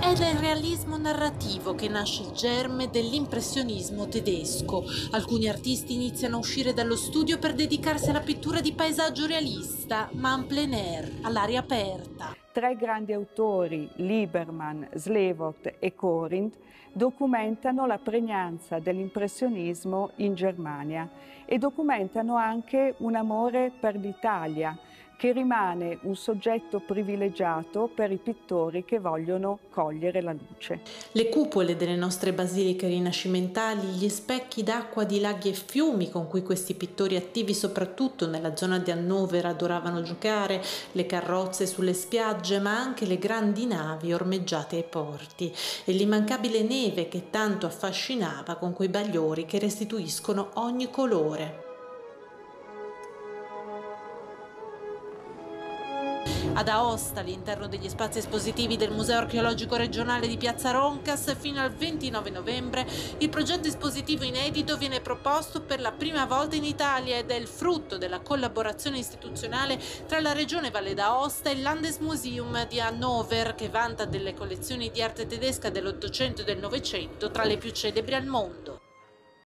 È nel realismo narrativo che nasce il germe dell'impressionismo tedesco. Alcuni artisti iniziano a uscire dallo studio per dedicarsi alla pittura di paesaggio realista, ma en plein air, all'aria aperta. Tre grandi autori, Lieberman, Slevot e Corinth, documentano la pregnanza dell'impressionismo in Germania e documentano anche un amore per l'Italia, che rimane un soggetto privilegiato per i pittori che vogliono cogliere la luce. Le cupole delle nostre basiliche rinascimentali, gli specchi d'acqua di laghi e fiumi con cui questi pittori attivi soprattutto nella zona di Hannover adoravano giocare, le carrozze sulle spiagge, ma anche le grandi navi ormeggiate ai porti e l'immancabile neve che tanto affascinava con quei bagliori che restituiscono ogni colore. Ad Aosta, all'interno degli spazi espositivi del Museo Archeologico Regionale di Piazza Roncas, fino al 29 novembre, il progetto espositivo inedito viene proposto per la prima volta in Italia ed è il frutto della collaborazione istituzionale tra la Regione Valle d'Aosta e il Landesmuseum di Hannover, che vanta delle collezioni di arte tedesca dell'Ottocento e del Novecento tra le più celebri al mondo.